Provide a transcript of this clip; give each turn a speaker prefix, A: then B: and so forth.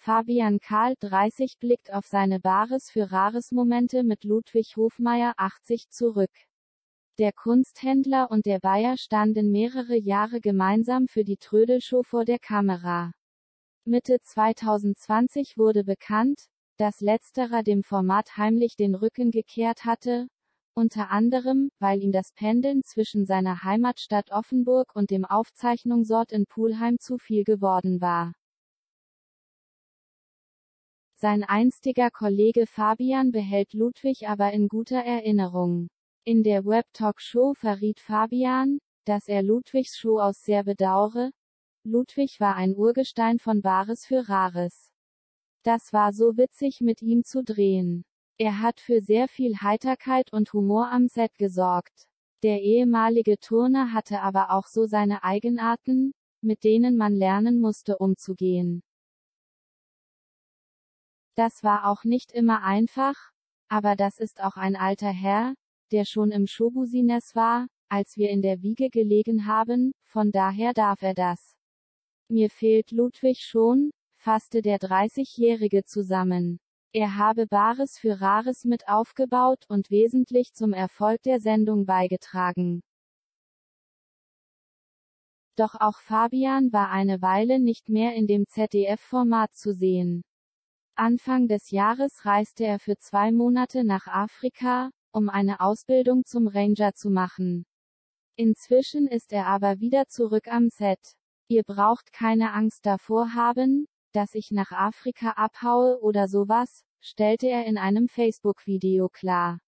A: Fabian Karl 30 blickt auf seine Bares für Rares Momente mit Ludwig Hofmeier 80 zurück. Der Kunsthändler und der Bayer standen mehrere Jahre gemeinsam für die Trödelshow vor der Kamera. Mitte 2020 wurde bekannt, dass letzterer dem Format heimlich den Rücken gekehrt hatte, unter anderem, weil ihm das Pendeln zwischen seiner Heimatstadt Offenburg und dem Aufzeichnungsort in Pulheim zu viel geworden war. Sein einstiger Kollege Fabian behält Ludwig aber in guter Erinnerung. In der Web-Talk-Show verriet Fabian, dass er Ludwigs Show aus sehr bedauere. Ludwig war ein Urgestein von Bares für Rares. Das war so witzig mit ihm zu drehen. Er hat für sehr viel Heiterkeit und Humor am Set gesorgt. Der ehemalige Turner hatte aber auch so seine Eigenarten, mit denen man lernen musste umzugehen. Das war auch nicht immer einfach, aber das ist auch ein alter Herr, der schon im Showbusiness war, als wir in der Wiege gelegen haben, von daher darf er das. Mir fehlt Ludwig schon, fasste der 30-Jährige zusammen. Er habe Bares für Rares mit aufgebaut und wesentlich zum Erfolg der Sendung beigetragen. Doch auch Fabian war eine Weile nicht mehr in dem ZDF-Format zu sehen. Anfang des Jahres reiste er für zwei Monate nach Afrika, um eine Ausbildung zum Ranger zu machen. Inzwischen ist er aber wieder zurück am Set. Ihr braucht keine Angst davor haben, dass ich nach Afrika abhaue oder sowas, stellte er in einem Facebook-Video klar.